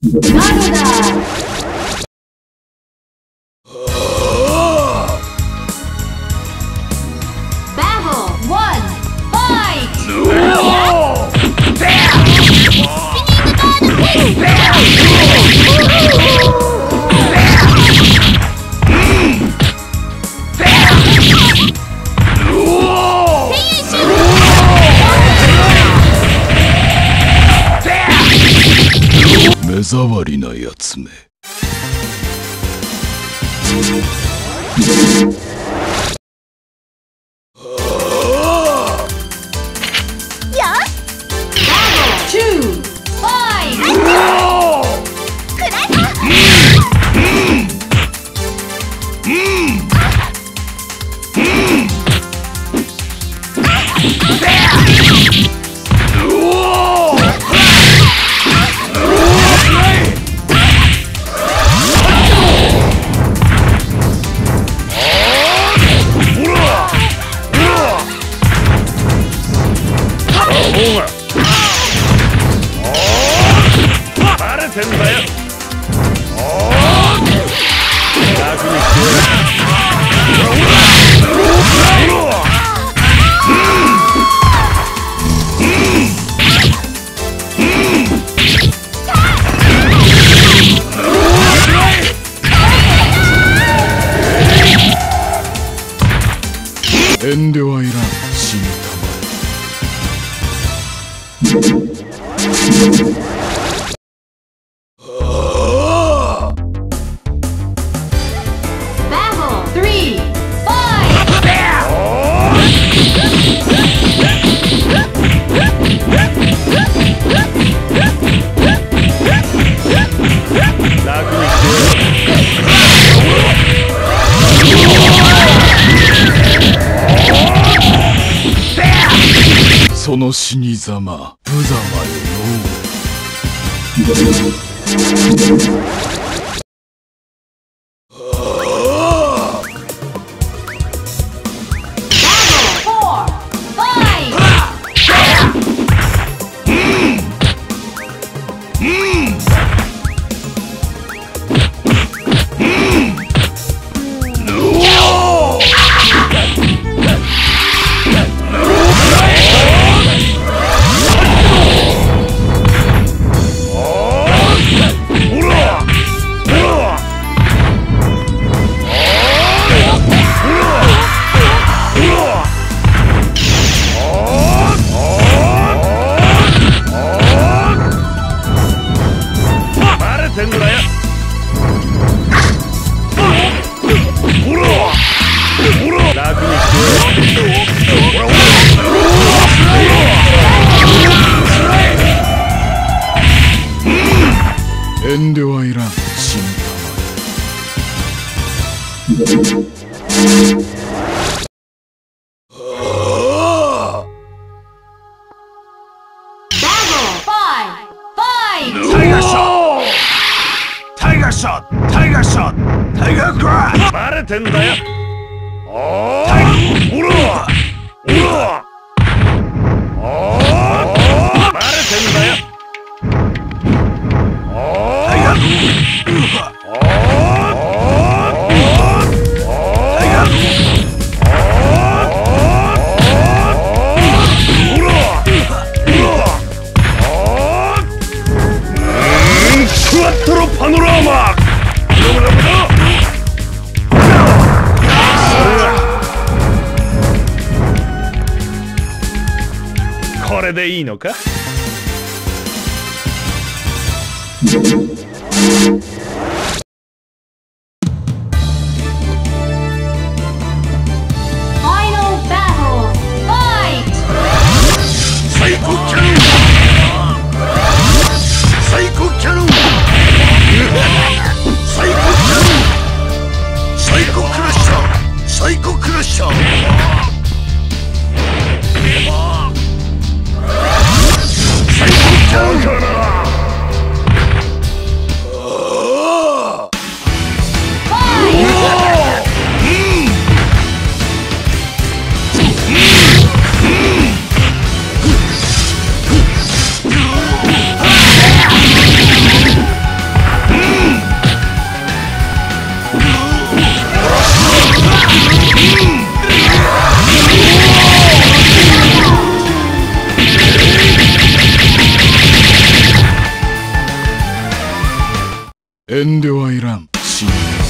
ガロだ 目障りなやつめ遠慮 Música その死にざま無様よ。のてんだよ楽にして遠慮はいら。ん死にたまットタイガークラッシュバレてんだよ。おおらおられでいいのか？Final battle, fight! サイコキャノン。サイコキャノン。サイコキャノンサイコクラッシャーサ Revolution.